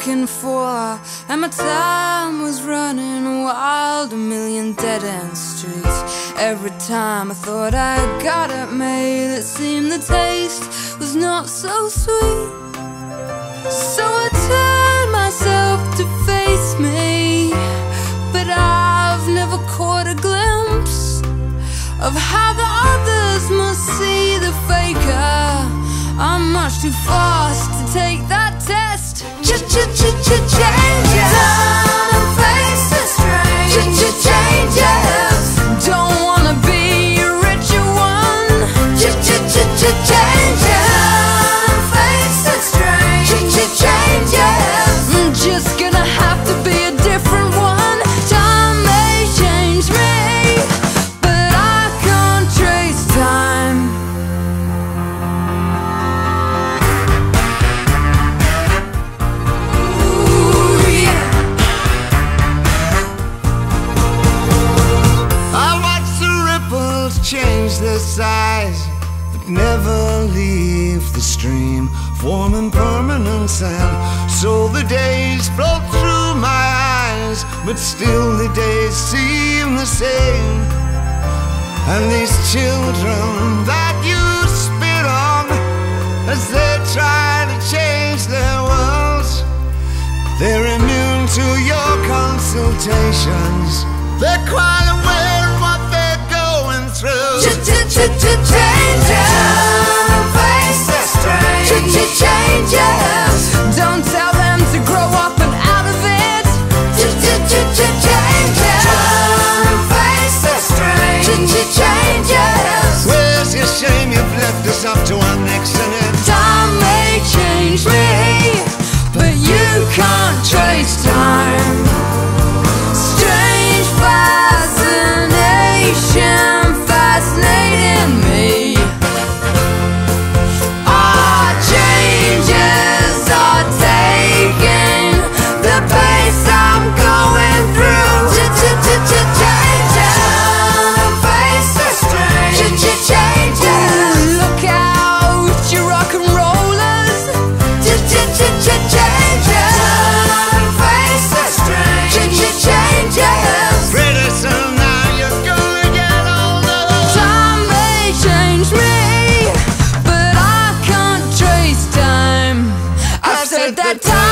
looking for, and my time was running wild. A million dead end streets. Every time I thought I got it made, it seemed the taste was not so sweet. So I turned myself to face me, but I've never caught a glimpse of how too fast to take that test. Ch-ch-ch-ch-changes. Their size, but never leave the stream, forming permanent sand. So the days float through my eyes, but still the days seem the same. And these children that you spit on as they try to change their worlds. They're immune to your consultations. They're quite Changes. that time.